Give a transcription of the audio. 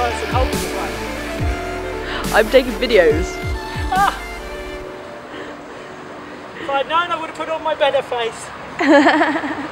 What's the? I'm taking videos. Ah. If I'd known, I would have put on my better face.